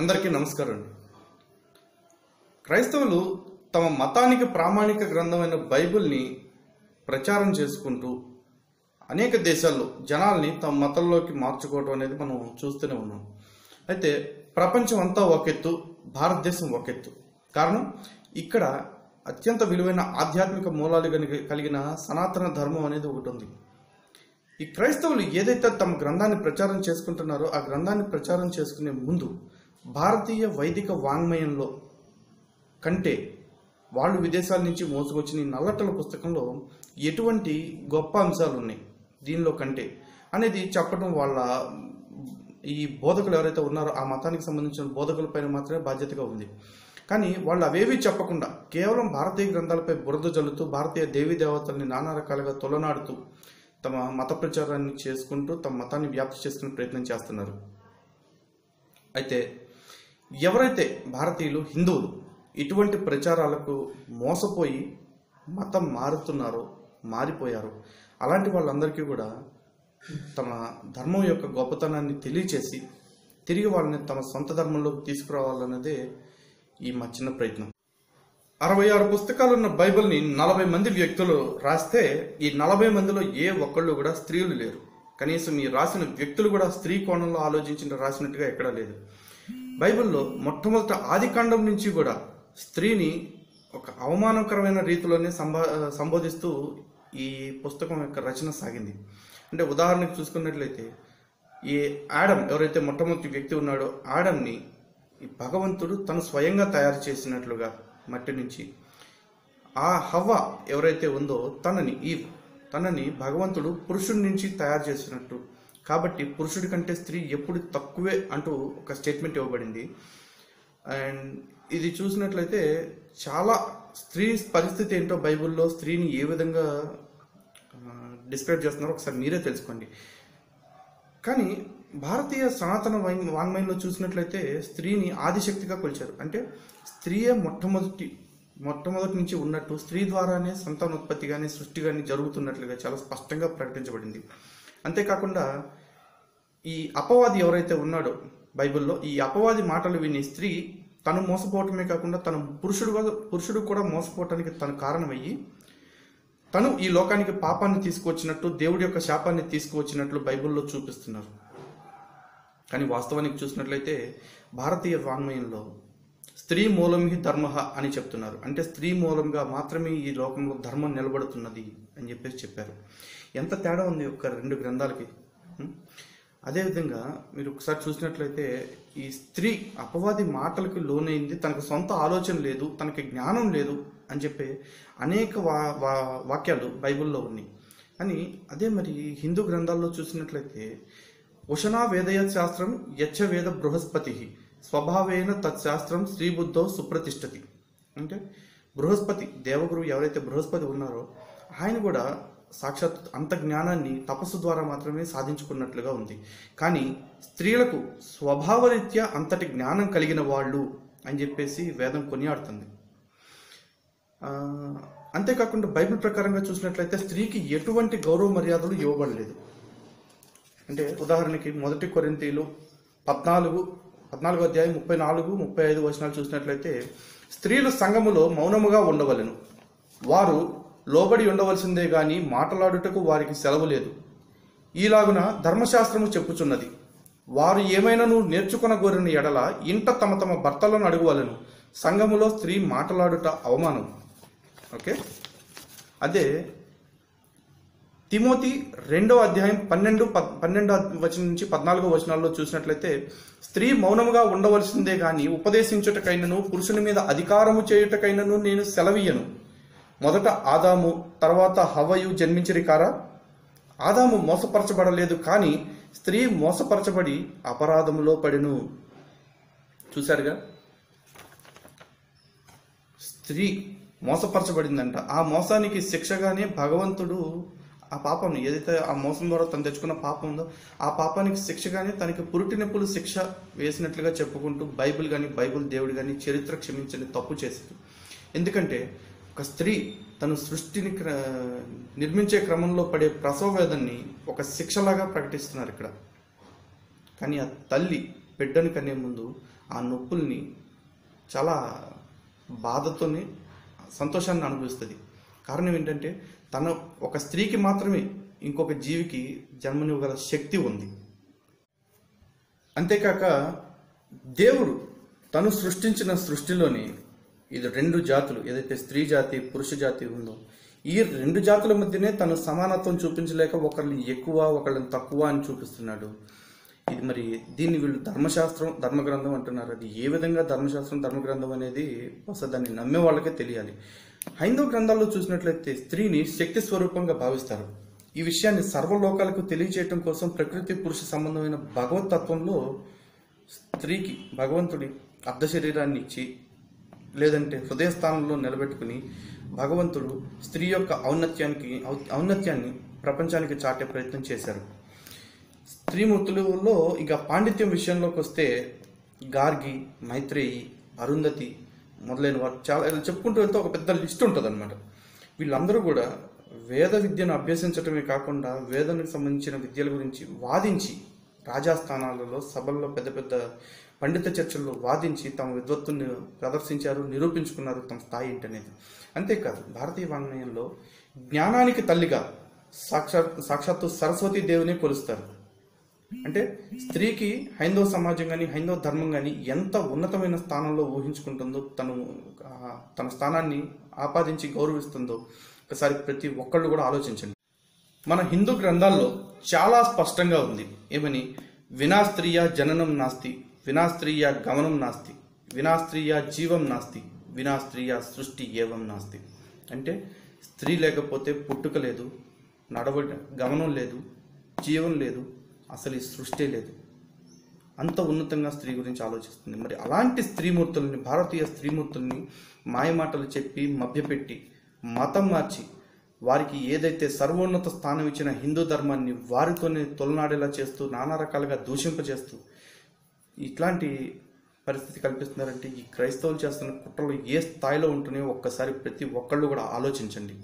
అందరికీ నమస్కారం. అండి క్రైస్తవులు తమ మతానికి ప్రామాణిక గ్రంథమైన బైబిల్ని ప్రచారం చేసుకుంటూ అనేక దేశాల్లో జనాల్ని తమ మతంలోకి మార్చుకోవడం అనేది మనం చూస్తూనే ఉన్నాం. అయితే ప్రపంచం అంతా ఒకెత్తు భారతదేశం ఒకెత్తు కారణం ఇక్కడ అత్యంత విలువైన ఆధ్యాత్మిక మూలాలు కలిగిన సనాతన ధర్మం అనేది ఒకటి ఉంది. ఈ క్రైస్తవులు ఏదైతే తమ గ్రంథాన్ని ప్రచారం చేసుకుంటున్నారో ఆ గ్రంథాన్ని ప్రచారం చేసుకునే ముందు భారతీయ వైదిక వాంగ్మయంలో కంటే వాళ్ళు విదేశాల నుంచి మోసుకొచ్చిన ఈ నల్లటల పుస్తకంలో ఎటువంటి గొప్ప అంశాలు ఉన్నాయి దీనిలో కంటే అనేది చెప్పడం వాళ్ళ ఈ బోధకులు ఎవరైతే ఉన్నారో ఆ మతానికి సంబంధించిన బోధకులపైన మాత్రమే బాధ్యతగా ఉంది. కానీ వాళ్ళు అవేవి చెప్పకుండా కేవలం భారతీయ గ్రంథాలపై బురద జల్లుతూ భారతీయ దేవీ దేవతల్ని నానా రకాలుగా తొలనాడుతూ తమ మత ప్రచారాన్ని చేసుకుంటూ తమ మతాన్ని వ్యాప్తి చేసుకునే ప్రయత్నం చేస్తున్నారు. అయితే ఎవరైతే భారతీయులు హిందువులు ఇటువంటి ప్రచారాలకు మోసపోయి మతం మారుతున్నారో మారిపోయారో అలాంటి వాళ్ళందరికీ కూడా తమ ధర్మం యొక్క గొప్పతనాన్ని తెలియచేసి తిరిగి వాళ్ళని తమ సొంత ధర్మంలోకి తీసుకురావాలన్నదే ఈ మా చిన్న ప్రయత్నం. అరవై ఆరు పుస్తకాలున్న బైబిల్ని నలభై మంది వ్యక్తులు రాస్తే ఈ నలభై మందిలో ఏ ఒక్కళ్ళు కూడా స్త్రీలు లేరు. కనీసం ఈ రాసిన వ్యక్తులు కూడా స్త్రీ కోణంలో ఆలోచించిన రాసినట్టుగా ఎక్కడా లేదు. బైబిల్లో మొట్టమొదట ఆదికాండం నుంచి కూడా స్త్రీని ఒక అవమానకరమైన రీతిలోనే సంబా సంబోధిస్తూ ఈ పుస్తకం యొక్క రచన సాగింది. అంటే ఉదాహరణకు చూసుకున్నట్లయితే ఈ ఆడమ్ ఎవరైతే మొట్టమొదటి వ్యక్తి ఉన్నాడో ఆడమ్ని ఈ భగవంతుడు తను స్వయంగా తయారు చేసినట్లుగా మట్టి నుంచి ఆ హవ్వ ఎవరైతే ఉందో తనని ఈ తనని భగవంతుడు పురుషుడి నుంచి తయారు చేసినట్టు కాబట్టి పురుషుడి కంటే స్త్రీ ఎప్పుడు తక్కువే అంటూ ఒక స్టేట్మెంట్ ఇవ్వబడింది. అండ్ ఇది చూసినట్లయితే చాలా స్త్రీ పరిస్థితి ఏంటో బైబిల్లో స్త్రీని ఏ విధంగా డిస్క్రైబ్ చేస్తున్నారో ఒకసారి మీరే తెలుసుకోండి. కానీ భారతీయ సనాతన వాంగ్మయంలో చూసినట్లయితే స్త్రీని ఆదిశక్తిగా కొలిచారు. అంటే స్త్రీయే మొట్టమొదటి మొట్టమొదటి నుంచి ఉన్నట్టు స్త్రీ ద్వారానే సంతానోత్పత్తి కానీ సృష్టి కానీ జరుగుతున్నట్లుగా చాలా స్పష్టంగా ప్రకటించబడింది. అంతేకాకుండా ఈ అపవాది ఎవరైతే ఉన్నాడో బైబిల్లో ఈ అపవాది మాటలు విని స్త్రీ తను మోసపోవటమే కాకుండా తన పురుషుడు పురుషుడు కూడా మోసపోవటానికి తను కారణమయ్యి తను ఈ లోకానికి పాపాన్ని తీసుకువచ్చినట్టు దేవుడి యొక్క శాపాన్ని తీసుకువచ్చినట్లు బైబిల్లో చూపిస్తున్నారు. కానీ వాస్తవానికి చూసినట్లయితే భారతీయ వాంగ్మయంలో స్త్రీ మూలమి ధర్మ అని చెప్తున్నారు. అంటే స్త్రీ మూలంగా మాత్రమే ఈ లోకంలో ధర్మం నిలబడుతున్నది అని చెప్పేసి చెప్పారు. ఎంత తేడా ఉంది ఒక రెండు గ్రంథాలకి? అదేవిధంగా మీరు ఒకసారి చూసినట్లయితే ఈ స్త్రీ అపవాది మాటలకు లోనైంది తనకు సొంత ఆలోచన లేదు తనకి జ్ఞానం లేదు అని చెప్పి అనేక వా వా- వాక్యాలు బైబిల్లో ఉన్నాయి. అని అదే మరి హిందూ గ్రంథాల్లో చూసినట్లయితే ఉషనా వేదయ శాస్త్రం యచ్చవేద బృహస్పతి స్వభావేన తత్శాస్త్రం శ్రీబుద్ధో సుప్రతిష్టతి అంటే బృహస్పతి దేవగురువు ఎవరైతే బృహస్పతి ఉన్నారో ఆయన కూడా సాక్షాత్ అంత జ్ఞానాన్ని తపస్సు ద్వారా మాత్రమే సాధించుకున్నట్లుగా ఉంది. కానీ స్త్రీలకు స్వభావరీత్యా అంతటి జ్ఞానం కలిగిన వాళ్ళు అని చెప్పేసి వేదం కొనియాడుతుంది. అంతేకాకుండా బైబిల్ ప్రకారంగా చూసినట్లయితే స్త్రీకి ఎటువంటి గౌరవ మర్యాదలు ఇవ్వబడలేదు. అంటే ఉదాహరణకి మొదటి కొరింతీలు పద్నాలుగు పద్నాలుగు అధ్యాయం ముప్పై నాలుగు ముప్పై ఐదు వచనాలు చూసినట్లయితే స్త్రీలు సంఘములో మౌనముగా ఉండవలెను. వారు లోబడి ఉండవలసిందే గాని మాట్లాడుటకు వారికి సెలవు లేదు. ఈలాగున ధర్మశాస్త్రము చెప్పుచున్నది. వారు ఏమైనాను నేర్చుకొనగోరిన ఎడల ఇంట తమ తమ భర్తలను అడుగువలను. సంఘములో స్త్రీ మాట్లాడుట అవమానం. ఓకే? అదే తిమోతి రెండో అధ్యాయం పన్నెండు పద్- పన్నెండో వచనం నుంచి పద్నాలుగో వచనాల్లో చూసినట్లయితే స్త్రీ మౌనముగా ఉండవలసిందే గాని ఉపదేశించుటకైనను పురుషుని మీద అధికారము చేయుటకైనను నేను సెలవీయను. మొదట ఆదాము తర్వాత హవయు జన్మించిరి కారా? ఆదాము మోసపరచబడలేదు కానీ స్త్రీ మోసపరచబడి అపరాధములో పడిను. చూశారుగా? స్త్రీ మోసపరచబడిందంట. ఆ మోసానికి శిక్షగానే భగవంతుడు ఆ పాపం ఏదైతే ఆ మోసం ద్వారా తను తెచ్చుకున్న పాపం ఉందో ఆ పాపానికి శిక్షగానే తనకి పురుటి నొప్పులు శిక్ష వేసినట్లుగా చెప్పుకుంటూ బైబిల్ కానీ బైబిల్ దేవుడు కానీ చరిత్ర క్షమించని తప్పు చేసింది. ఎందుకంటే ఒక స్త్రీ తను సృష్టిని క్ర- నిర్మించే క్రమంలో పడే ప్రసవ వేదన్ని ఒక శిక్షలాగా ప్రకటిస్తున్నారు ఇక్కడ. కానీ ఆ తల్లి బిడ్డను కనే ముందు ఆ నొప్పుల్ని చాలా బాధతోనే సంతోషాన్ని అనుభవిస్తుంది. కారణం ఏంటంటే తన ఒక స్త్రీకి మాత్రమే ఇంకొక జీవికి జన్మనివ్వగల శక్తి ఉంది. అంతేకాక దేవుడు తను సృష్టించిన సృష్టిలోని ఇది రెండు జాతులు ఏదైతే స్త్రీ జాతి పురుష జాతి ఉందో. ఈ రెండు జాతుల మధ్యనే తను సమానత్వం చూపించలేక ఒకరిని ఎక్కువ ఒకళ్ళని తక్కువ అని చూపిస్తున్నాడు. ఇది మరి దీన్ని వీళ్ళు ధర్మశాస్త్రం ధర్మగ్రంథం అంటున్నారు. అది ఏ విధంగా ధర్మశాస్త్రం ధర్మగ్రంథం అనేది అసలు దాన్ని నమ్మే వాళ్ళకే తెలియాలి. హైందవ గ్రంథాల్లో చూసినట్లయితే స్త్రీని శక్తి స్వరూపంగా భావిస్తారు. ఈ విషయాన్ని సర్వలోకాలకు తెలియచేయటం కోసం ప్రకృతి పురుష సంబంధమైన భగవత్ తత్వంలో స్త్రీకి భగవంతుడి అర్ధ శరీరాన్ని ఇచ్చి లేదంటే హృదయ స్థానంలో నిలబెట్టుకుని భగవంతుడు స్త్రీ యొక్క ఔన్నత్యానికి ఔన్నత్యాన్ని ప్రపంచానికి చాటే ప్రయత్నం చేశారు. స్త్రీమూర్తులలో ఇక పాండిత్యం విషయంలోకి వస్తే గార్గి మైత్రేయి అరుంధతి మొదలైన వారు చాలా ఇలా చెప్పుకుంటూ వెళ్తే ఒక పెద్ద లిస్ట్ ఉంటుంది అనమాట వీళ్ళందరూ కూడా వేద విద్యను అభ్యసించటమే కాకుండా వేదానికి సంబంధించిన విద్యల గురించి వాదించి రాజాస్థానాలలో సభల్లో పెద్ద పెద్ద పండిత చర్చల్లో వాదించి తమ విద్వత్తుని ప్రదర్శించారు నిరూపించుకున్నారు తమ స్థాయి ఏంటనేది. అంతేకాదు భారతీయ వాంగ్మయంలో జ్ఞానానికి తల్లిగా సాక్షాత్ సాక్షాత్తు సరస్వతీ దేవిని కొలుస్తారు. అంటే స్త్రీకి హైందవ సమాజం కానీ హైందవ ధర్మం కానీ ఎంత ఉన్నతమైన స్థానంలో ఊహించుకుంటుందో తను తన స్థానాన్ని ఆపాదించి గౌరవిస్తుందో ఒకసారి ప్రతి ఒక్కళ్ళు కూడా ఆలోచించండి. మన హిందూ గ్రంథాల్లో చాలా స్పష్టంగా ఉంది. ఏమని? వినా స్త్రీయ జననం నాస్తి. వినా స్త్రీయ గమనం నాస్తి. వినా స్త్రీయ జీవం నాస్తి. వినా స్త్రీయ సృష్టి ఏవం నాస్తి. అంటే స్త్రీ లేకపోతే పుట్టుక లేదు నడవ గమనం లేదు జీవం లేదు అసలు ఈ సృష్టి లేదు. అంత ఉన్నతంగా స్త్రీ గురించి ఆలోచిస్తుంది. మరి అలాంటి స్త్రీమూర్తుల్ని భారతీయ స్త్రీమూర్తుల్ని మాయమాటలు చెప్పి మభ్యపెట్టి మతం మార్చి వారికి ఏదైతే సర్వోన్నత స్థానం ఇచ్చిన హిందూ ధర్మాన్ని వారితోనే తొలనాడేలా చేస్తూ నానా రకాలుగా దూషింపజేస్తూ ఇట్లాంటి పరిస్థితి కల్పిస్తున్నారంటే ఈ క్రైస్తవులు చేస్తున్న కుట్రలు ఏ స్థాయిలో ఉంటున్నాయో ఒక్కసారి ప్రతి ఒక్కళ్ళు కూడా ఆలోచించండి.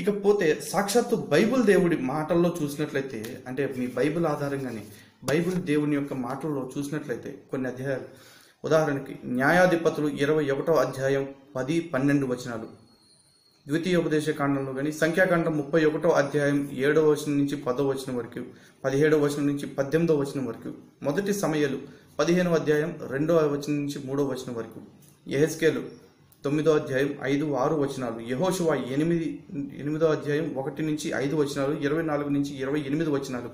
ఇకపోతే సాక్షాత్తు బైబిల్ దేవుడి మాటల్లో చూసినట్లయితే అంటే మీ బైబిల్ ఆధారంగానే బైబిల్ దేవుని యొక్క మాటల్లో చూసినట్లయితే కొన్ని అధ్యాయాలు. ఉదాహరణకి న్యాయాధిపతులు ఇరవై ఒకటో అధ్యాయం పది పన్నెండు వచనాలు. ద్వితీయ ఉపదేశ కాండంలో కానీ సంఖ్యాకాండం ముప్పై ఒకటో అధ్యాయం ఏడవ వచనం నుంచి పదో వచనం వరకు పదిహేడవ వచనం నుంచి పద్దెనిమిదో వచనం వరకు మొదటి సమయాలు పదిహేనవ అధ్యాయం రెండవ వచనం నుంచి మూడో వచనం వరకు. ఎహెస్కేలు తొమ్మిదో అధ్యాయం ఐదు ఆరు వచనాలు. యహోషువ ఎనిమిది ఎనిమిదో అధ్యాయం ఒకటి నుంచి ఐదు వచనాలు ఇరవై నాలుగు నుంచి ఇరవై ఎనిమిది వచనాలు.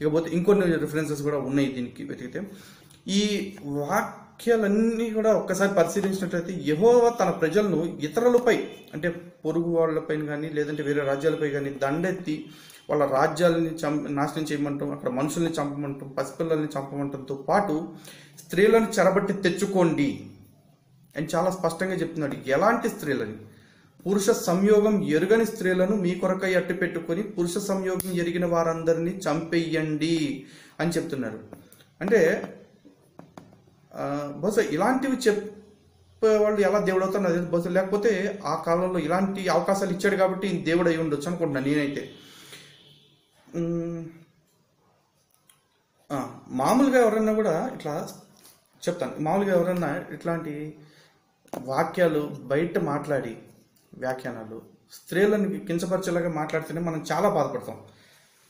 ఇకపోతే ఇంకొన్ని రిఫరెన్సెస్ కూడా ఉన్నాయి దీనికి వెతికితే. ఈ వాక్యాలన్నీ కూడా ఒక్కసారి పరిశీలించినట్లయితే యహోవ తన ప్రజలను ఇతరులపై అంటే పొరుగు వాళ్ళపైన కానీ లేదంటే వేరే రాజ్యాలపై కానీ దండెత్తి వాళ్ళ రాజ్యాలని చం నాశనం చేయమంటాం అక్కడ మనుషుల్ని చంపమంటాం పసిపిల్లల్ని చంపమంటంతో పాటు స్త్రీలను చెరబట్టి తెచ్చుకోండి అని చాలా స్పష్టంగా చెప్తున్నాడు. ఎలాంటి స్త్రీలని? పురుష సంయోగం ఎరుగని స్త్రీలను మీ కొరకై అట్టు పెట్టుకొని పురుష సంయోగం ఎరిగిన వారందరినీ చంపేయండి అని చెప్తున్నారు. అంటే బహుశా ఇలాంటివి చెప్పేవాళ్ళు ఎలా దేవుడు అవుతారు అది బహుశా లేకపోతే ఆ కాలంలో ఇలాంటి అవకాశాలు ఇచ్చాడు కాబట్టి దేవుడు అయి ఉండొచ్చు అనుకుంటున్నాను నేనైతే. మామూలుగా ఎవరన్నా కూడా ఇట్లా చెప్తాను. మామూలుగా ఎవరన్నా ఇట్లాంటి వాక్యాలు బయట మాట్లాడి వ్యాఖ్యానాలు స్త్రీలను కించపరిచేలాగా మాట్లాడితేనే మనం చాలా బాధపడతాం.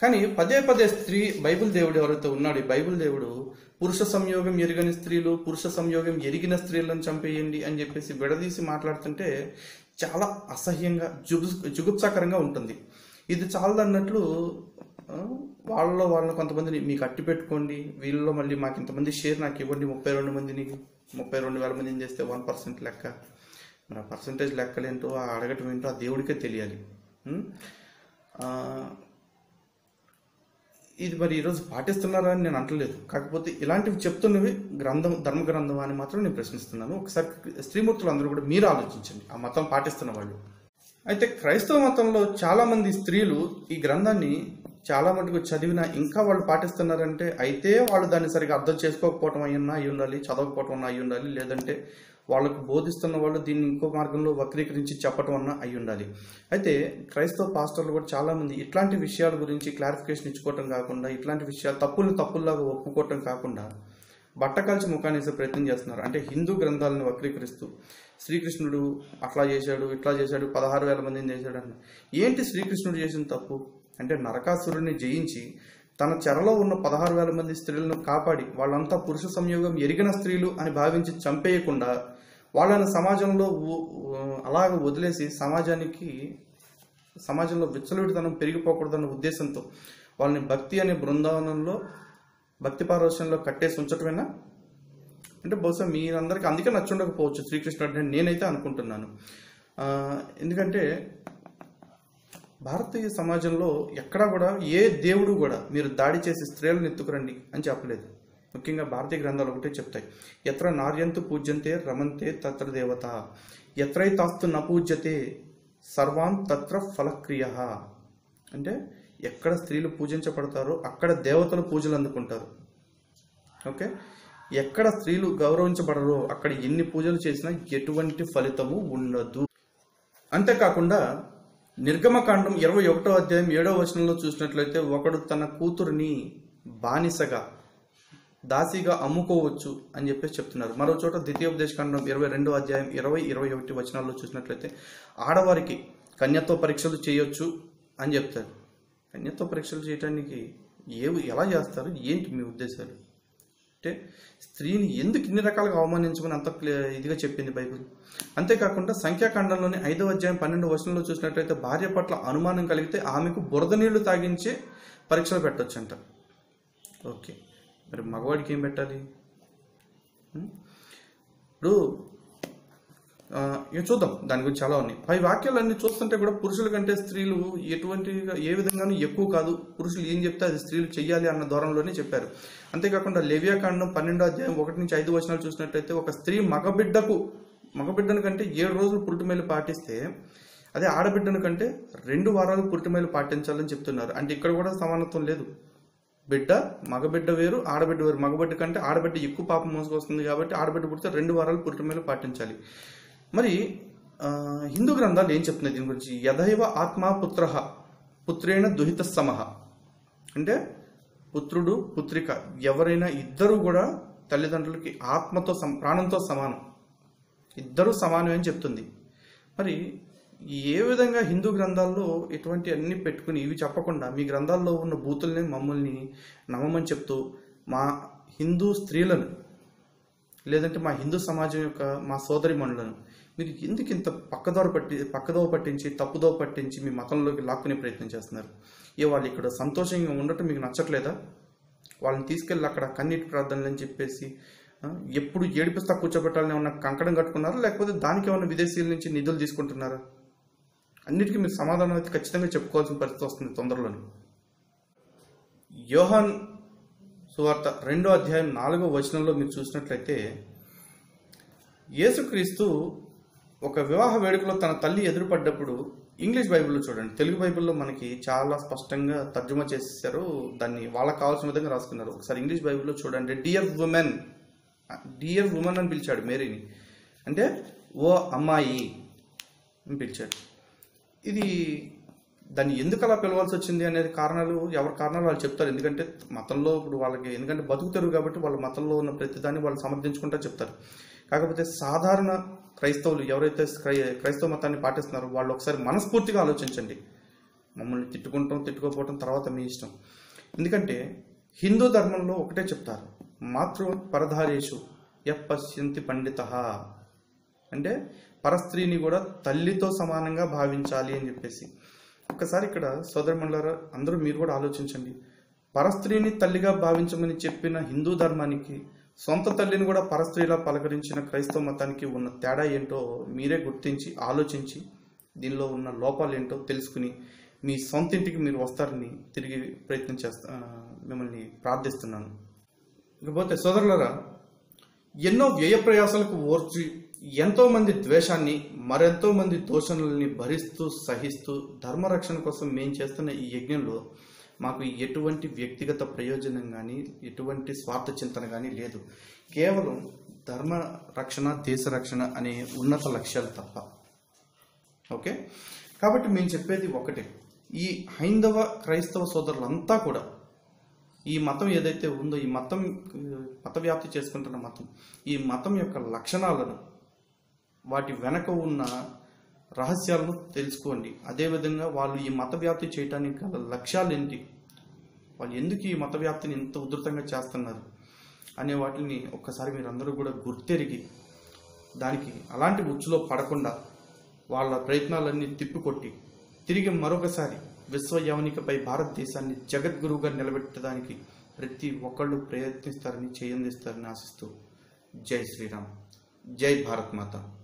కానీ పదే పదే స్త్రీ బైబిల్ దేవుడు ఎవరైతే ఉన్నాడు ఈ బైబిల్ దేవుడు పురుష సంయోగం ఎరిగని స్త్రీలు పురుష సంయోగం ఎరిగిన స్త్రీలను చంపేయండి అని చెప్పేసి విడదీసి మాట్లాడుతుంటే చాలా అసహ్యంగా జుగు జుగుప్సాకరంగా ఉంటుంది. ఇది చాలదన్నట్లు వాళ్ళలో వాళ్ళని కొంతమందిని మీకు అట్టి పెట్టుకోండి వీళ్ళలో మళ్ళీ మాకు ఇంతమంది షేర్ నాకు ఇవ్వండి ముప్పై రెండు మందిని ముప్పై రెండు వేల మందిని చేస్తే వన్ పర్సెంట్ లెక్క. మరి ఆ పర్సంటేజ్ లెక్కలేంటో ఆ అడగటం ఏంటో ఆ దేవుడికే తెలియాలి. ఇది మరి ఈరోజు పాటిస్తున్నారా అని నేను అంటలేదు. కాకపోతే ఇలాంటివి చెప్తున్నవి గ్రంథం ధర్మ గ్రంథం అని మాత్రం నేను ప్రశ్నిస్తున్నాను. ఒకసారి స్త్రీమూర్తులు అందరూ కూడా మీరు ఆలోచించండి. ఆ మతం పాటిస్తున్న వాళ్ళు. అయితే క్రైస్తవ మతంలో చాలామంది స్త్రీలు ఈ గ్రంథాన్ని చాలా మటుకు చదివినా ఇంకా వాళ్ళు పాటిస్తున్నారంటే అయితే వాళ్ళు దాన్ని సరిగా అర్థం చేసుకోకపోవటం అయ్యన్నా అయి ఉండాలి చదవకపోవటం అన్నా అయి ఉండాలి లేదంటే వాళ్ళకు బోధిస్తున్న వాళ్ళు దీన్ని ఇంకో మార్గంలో వక్రీకరించి చెప్పటం అన్నా అయి ఉండాలి. అయితే క్రైస్తవ పాస్టర్లు కూడా చాలామంది ఇట్లాంటి విషయాల గురించి క్లారిఫికేషన్ ఇచ్చుకోవటం కాకుండా ఇట్లాంటి విషయాలు తప్పులు తప్పుల్లాగా ఒప్పుకోవటం కాకుండా బట్ట కాల్చి ముఖాన్ని వేసే ప్రయత్నం చేస్తున్నారు. అంటే హిందూ గ్రంథాలను వక్రీకరిస్తూ శ్రీకృష్ణుడు అట్లా చేశాడు ఇట్లా చేశాడు పదహారు వేల మందిని చేశాడు అన్న ఏంటి శ్రీకృష్ణుడు చేసిన తప్పు? అంటే నరకాసురుడిని జయించి తన చెరలో ఉన్న పదహారు వేల మంది స్త్రీలను కాపాడి వాళ్ళంతా పురుష సంయోగం ఎరిగిన స్త్రీలు అని భావించి చంపేయకుండా వాళ్ళని సమాజంలో అలాగ వదిలేసి సమాజానికి సమాజంలో విచ్చలవిడితనం పెరిగిపోకూడదన్న ఉద్దేశంతో వాళ్ళని భక్తి అనే బృందావనంలో భక్తి పారవశ్యంలో కట్టేసి ఉంచటమేనా? అంటే బహుశా మీరందరికీ అందుకే నచ్చుండకపోవచ్చు శ్రీకృష్ణుడు నేనైతే అనుకుంటున్నాను. ఎందుకంటే భారతీయ సమాజంలో ఎక్కడా కూడా ఏ దేవుడు కూడా మీరు దాడి చేసి స్త్రీలను ఎత్తుకురండి అని చెప్పలేదు. ముఖ్యంగా భారతీయ గ్రంథాలు ఒకటే చెప్తాయి. ఎత్ర నార్యంతు పూజ్యంతే రమంతే తత్ర దేవత. ఎత్రైతాస్తు న పూజ్యతే సర్వాన్ తత్ర ఫలక్రియ. అంటే ఎక్కడ స్త్రీలు పూజించబడతారో అక్కడ దేవతలు పూజలు అందుకుంటారు. ఓకే? ఎక్కడ స్త్రీలు గౌరవించబడరో అక్కడ ఎన్ని పూజలు చేసినా ఎటువంటి ఫలితము ఉండదు. అంతేకాకుండా నిర్గమకాండం ఇరవై ఒకటో అధ్యాయం ఏడో వచనంలో చూసినట్లయితే ఒకడు తన కూతురిని బానిసగా దాసిగా అమ్ముకోవచ్చు అని చెప్పేసి చెప్తున్నారు. మరో చోట ద్వితీయోపదేశకాండం ఇరవై రెండో అధ్యాయం ఇరవై ఇరవై ఒకటి వచనాల్లో చూసినట్లయితే ఆడవారికి కన్యత్వ పరీక్షలు చేయొచ్చు అని చెప్తారు. కన్యత్వ పరీక్షలు చేయడానికి ఏవి ఎలా చేస్తారు? ఏంటి మీ ఉద్దేశాలు? అంటే స్త్రీని ఎందుకు ఇన్ని రకాలుగా అవమానించమని అంత ఇదిగా చెప్పింది బైబుల్? అంతేకాకుండా సంఖ్యాకాండంలోని ఐదవ అధ్యాయం పన్నెండు వచనంలో చూసినట్లయితే భార్య పట్ల అనుమానం కలిగితే ఆమెకు బురద నీళ్ళు తాగించే పరీక్షలు పెట్టొచ్చంట. ఓకే. మరి మగవాడికి ఏం పెట్టాలి? ఇప్పుడు ఇవి ఇక చూద్దాం. దాని గురించి చాలా ఉన్నాయి. పై వాక్యాలన్నీ చూస్తుంటే కూడా పురుషుల కంటే స్త్రీలు ఎటువంటి ఏ విధంగానూ ఎక్కువ కాదు. పురుషులు ఏం చెప్తే అది స్త్రీలు చెయ్యాలి అన్న ధోరణిలోనే చెప్పారు. అంతేకాకుండా లెవ్యాకాండం పన్నెండో అధ్యాయం ఒకటి నుంచి ఐదు వచనాలు చూసినట్లయితే ఒక స్త్రీ మగబిడ్డకు మగబిడ్డను కంటే ఏడు రోజులు పురుటిమేలు పాటిస్తే అదే ఆడబిడ్డను కంటే రెండు వారాలు పురుటిమేలు పాటించాలని చెప్తున్నారు. అంటే ఇక్కడ కూడా సమానత్వం లేదు. బిడ్డ మగబిడ్డ వేరు ఆడబిడ్డ వేరు. మగబిడ్డ కంటే ఆడబిడ్డ ఎక్కువ పాపం మోసుకొస్తుంది కాబట్టి ఆడబిడ్డ పుడితే రెండు వారాలు పురుటిమేలు పాటించాలి. మరి హిందూ గ్రంథాలు ఏం చెప్తున్నాయి దీని గురించి? యథైవ ఆత్మా పుత్ర పుత్రేణ దుహిత సమహ అంటే పుత్రుడు పుత్రిక ఎవరైనా ఇద్దరు కూడా తల్లిదండ్రులకి ఆత్మతో ప్రాణంతో సమానం. ఇద్దరు సమానమే అని చెప్తుంది. మరి ఏ విధంగా హిందూ గ్రంథాల్లో ఇటువంటి అన్ని పెట్టుకుని ఇవి చెప్పకుండా మీ గ్రంథాల్లో ఉన్న బూతుల్ని మమ్మల్ని నమ్మమని చెప్తూ మా హిందూ స్త్రీలను లేదంటే మా హిందూ సమాజం యొక్క మా సోదరి మనులను మీరు ఎందుకు ఇంత పక్కదోవ పట్టి పక్కదోవ పట్టించి తప్పుదోవ పట్టించి మీ మతంలోకి లాక్కునే ప్రయత్నం చేస్తున్నారు? ఏ వాళ్ళు ఇక్కడ సంతోషంగా ఉండటం మీకు నచ్చట్లేదా? వాళ్ళని తీసుకెళ్ళి అక్కడ కన్నీటి ప్రార్థనలు అని చెప్పేసి ఎప్పుడు ఏడిపిస్తా కూర్చోబెట్టాలని ఏమన్నా కంకణం కట్టుకున్నారా? లేకపోతే దానికి ఏమన్నా విదేశీయుల నుంచి నిధులు తీసుకుంటున్నారా? అన్నిటికీ మీరు సమాధానం అయితే ఖచ్చితంగా చెప్పుకోవాల్సిన పరిస్థితి వస్తుంది తొందరలోనే. యోహాన్ సువార్త రెండో అధ్యాయం నాలుగో వచనంలో మీరు చూసినట్లయితే యేసుక్రీస్తు ఒక వివాహ వేడుకలో తన తల్లి ఎదురుపడ్డప్పుడు ఇంగ్లీష్ బైబిల్లో చూడండి. తెలుగు బైబిల్లో మనకి చాలా స్పష్టంగా తర్జుమా చేశారు. దాన్ని వాళ్ళకి కావాల్సిన విధంగా రాసుకున్నారు. ఒకసారి ఇంగ్లీష్ బైబిల్లో చూడండి. డియర్ ఉమెన్ డియర్ ఉమెన్ అని పిలిచాడు మేరీని. అంటే ఓ అమ్మాయి అని పిలిచాడు. ఇది దాన్ని ఎందుకు అలా పిలవాల్సి వచ్చింది అనేది కారణాలు ఎవరి కారణాలు వాళ్ళు చెప్తారు. ఎందుకంటే మతంలో ఇప్పుడు వాళ్ళకి ఎందుకంటే బతుకుతారు కాబట్టి వాళ్ళ మతంలో ఉన్న ప్రతిదాన్ని వాళ్ళు సమర్థించుకుంటా చెప్తారు. కాకపోతే సాధారణ క్రైస్తవులు ఎవరైతే క్రై- క్రైస్తవ మతాన్ని పాటిస్తున్నారో వాళ్ళు ఒకసారి మనస్ఫూర్తిగా ఆలోచించండి. మమ్మల్ని తిట్టుకుంటాం తిట్టుకోపోవటం తర్వాత మీ ఇష్టం. ఎందుకంటే హిందూ ధర్మంలో ఒకటే చెప్తారు మాతృ పరధారేషు ఎప్పశ్యంతి పండిత. అంటే పరస్త్రీని కూడా తల్లితో సమానంగా భావించాలి అని చెప్పేసి. ఒకసారి ఇక్కడ సోదరమల్లారా అందరూ మీరు కూడా ఆలోచించండి. పరస్త్రీని తల్లిగా భావించమని చెప్పిన హిందూ ధర్మానికి సొంత తల్లిని కూడా పరస్త్రీలా పలకరించిన క్రైస్తవ మతానికి ఉన్న తేడా ఏంటో మీరే గుర్తించి ఆలోచించి దీనిలో ఉన్న లోపాలు ఏంటో తెలుసుకుని మీ సొంత ఇంటికి మీరు వస్తారని తిరిగి ప్రయత్నం చేస్తా మిమ్మల్ని ప్రార్థిస్తున్నాను. ఇకపోతే సోదరులరా ఎన్నో వ్యయ ప్రయాసాలకు ఓర్చి ఎంతోమంది ద్వేషాన్ని మరెంతో మంది దోషణలని భరిస్తూ సహిస్తూ ధర్మరక్షణ కోసం మేము చేస్తున్న ఈ యజ్ఞంలో మాకు ఎటువంటి వ్యక్తిగత ప్రయోజనం కానీ ఎటువంటి స్వార్థ చింతన కానీ లేదు. కేవలం ధర్మ రక్షణ దేశ రక్షణ అనే ఉన్నత లక్ష్యాలు తప్ప. ఓకే? కాబట్టి మేము చెప్పేది ఒకటే. ఈ హైందవ క్రైస్తవ సోదరులంతా కూడా ఈ మతం ఏదైతే ఉందో ఈ మతం మత వ్యాప్తి చేసుకుంటున్న మతం ఈ మతం యొక్క లక్షణాలను వాటి వెనక ఉన్న రహస్యాలను తెలుసుకోండి. అదేవిధంగా వాళ్ళు ఈ మత వ్యాప్తి చేయడానికి గల లక్ష్యాలు ఏంటి? వాళ్ళు ఎందుకు ఈ మత వ్యాప్తిని ఇంత ఉధృతంగా చేస్తున్నారు? అనే వాటిని ఒక్కసారి మీరు అందరూ కూడా గుర్తెరిగి దానికి అలాంటి ఉచ్చులో పడకుండా వాళ్ళ ప్రయత్నాలన్నీ తిప్పికొట్టి తిరిగి మరొకసారి విశ్వ యవనికపై భారతదేశాన్ని జగద్గురువుగా నిలబెట్టడానికి ప్రతి ఒక్కళ్ళు ప్రయత్నిస్తారని చేయందిస్తారని ఆశిస్తూ జై శ్రీరామ్. జై భారత్ మాత.